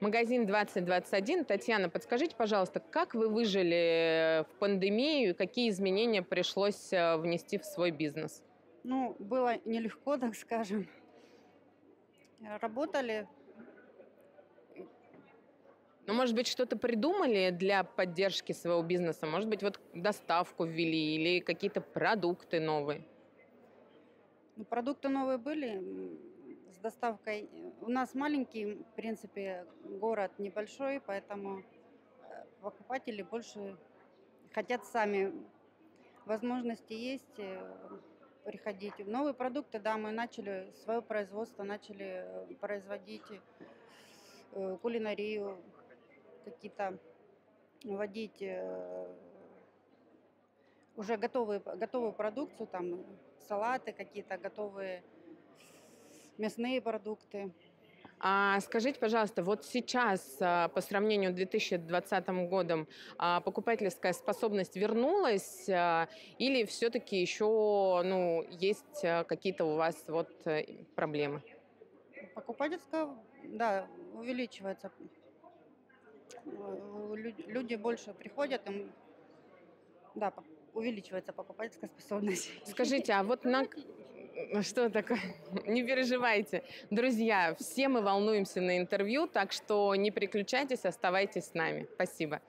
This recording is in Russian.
Магазин 2021. Татьяна, подскажите, пожалуйста, как вы выжили в пандемию и какие изменения пришлось э, внести в свой бизнес? Ну, было нелегко, так скажем. Работали. Ну, может быть, что-то придумали для поддержки своего бизнеса? Может быть, вот доставку ввели или какие-то продукты новые? Ну, продукты новые были доставкой. У нас маленький, в принципе, город небольшой, поэтому э, покупатели больше хотят сами. Возможности есть э, приходить. Новые продукты, да, мы начали свое производство, начали э, производить кулинарию, какие-то вводить уже готовые, готовую продукцию, там салаты какие-то, готовые мясные продукты. А скажите, пожалуйста, вот сейчас а, по сравнению с 2020 годом а, покупательская способность вернулась а, или все-таки еще ну, есть какие-то у вас вот э, проблемы? Покупательская, да, увеличивается. Лю- Люди больше приходят, им, да, увеличивается покупательская способность. Скажите, а вот на... Что такое? Не переживайте. Друзья, все мы волнуемся на интервью, так что не переключайтесь, оставайтесь с нами. Спасибо.